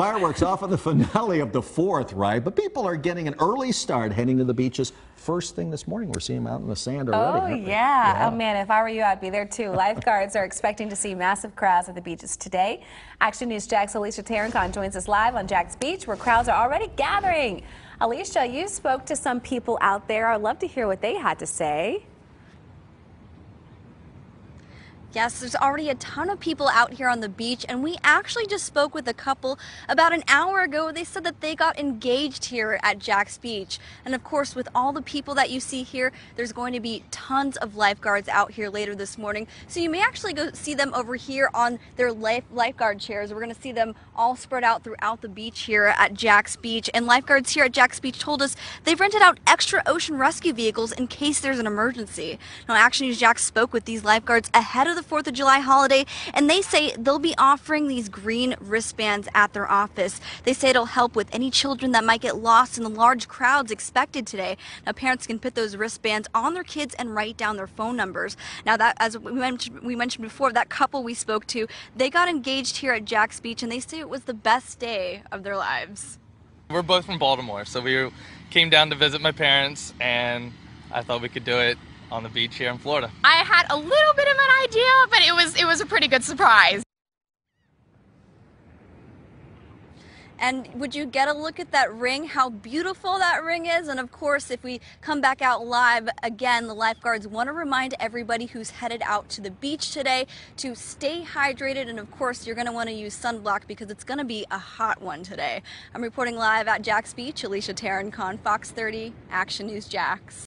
Fireworks off on the finale of the fourth, right? But people are getting an early start heading to the beaches first thing this morning. We're seeing them out in the sand already. Oh, yeah. yeah. Oh, man, if I were you, I'd be there too. Lifeguards are expecting to see massive crowds at the beaches today. Action News Jax Alicia Tarancon joins us live on Jax Beach, where crowds are already gathering. Alicia, you spoke to some people out there. I'd love to hear what they had to say. Yes, there's already a ton of people out here on the beach, and we actually just spoke with a couple about an hour ago. They said that they got engaged here at Jax Beach. And of course, with all the people that you see here, there's going to be tons of lifeguards out here later this morning. So you may actually go see them over here on their life lifeguard chairs. We're going to see them all spread out throughout the beach here at Jax Beach. And lifeguards here at Jax Beach told us they've rented out extra ocean rescue vehicles in case there's an emergency. Now, Action News Jax spoke with these lifeguards ahead of the the 4th of July holiday, and they say they'll be offering these green wristbands at their office. They say it'll help with any children that might get lost in the large crowds expected today. Now, parents can put those wristbands on their kids and write down their phone numbers. Now, that as we mentioned, we mentioned before, that couple we spoke to, they got engaged here at Jax Beach, and they say it was the best day of their lives. We're both from Baltimore, so we came down to visit my parents, and I thought we could do it on the beach here in Florida. I had a little bit of an idea, but it was it was a pretty good surprise. And would you get a look at that ring, how beautiful that ring is? And of course, if we come back out live again, the lifeguards want to remind everybody who's headed out to the beach today to stay hydrated. And of course, you're going to want to use sunblock because it's going to be a hot one today. I'm reporting live at Jax Beach, Alicia Tarancon, Fox 30, Action News Jax.